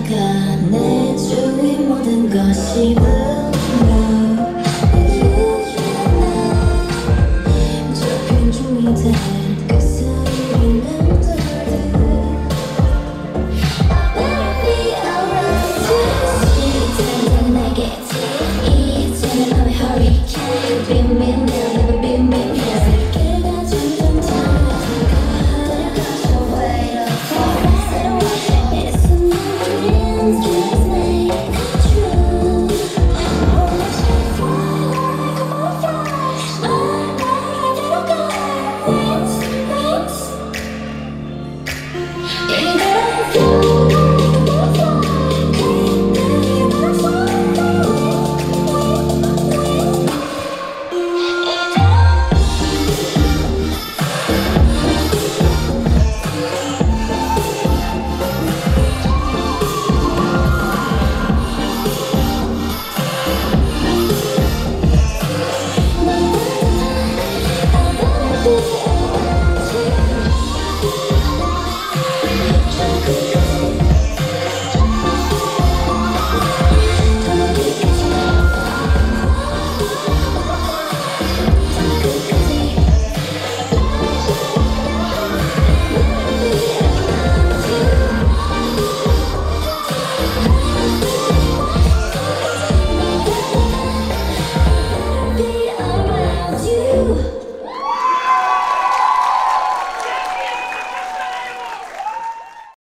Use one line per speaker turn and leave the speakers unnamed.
가 내 주위 모든 것이